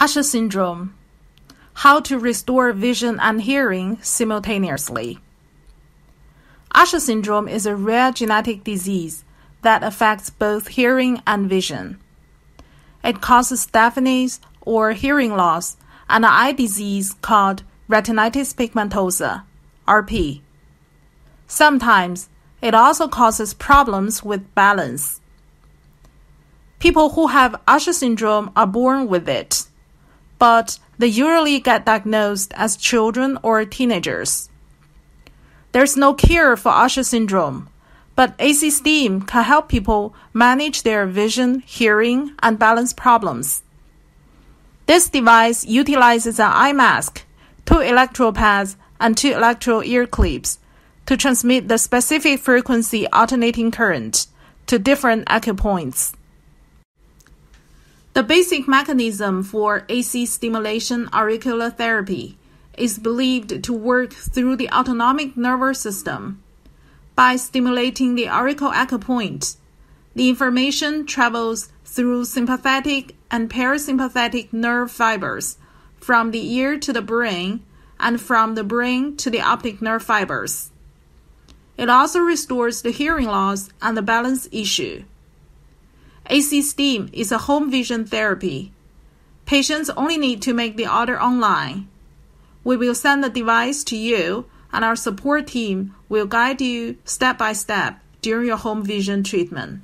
Usher syndrome How to restore vision and hearing simultaneously. Usher syndrome is a rare genetic disease that affects both hearing and vision. It causes deafness or hearing loss and an eye disease called retinitis pigmentosa, RP. Sometimes it also causes problems with balance. People who have Usher syndrome are born with it but they usually get diagnosed as children or teenagers. There's no cure for Usher syndrome, but AC STIM can help people manage their vision, hearing, and balance problems. This device utilizes an eye mask, two electro pads, and two electro ear clips to transmit the specific frequency alternating current to different acupoints. The basic mechanism for AC stimulation auriculotherapy is believed to work through the autonomic nervous system. By stimulating the auricular acupoint, the information travels through sympathetic and parasympathetic nerve fibers from the ear to the brain and from the brain to the optic nerve fibers. It also restores the hearing loss and the balance issue. AC STIM is a home vision therapy. Patients only need to make the order online. We will send the device to you, and our support team will guide you step by step during your home vision treatment.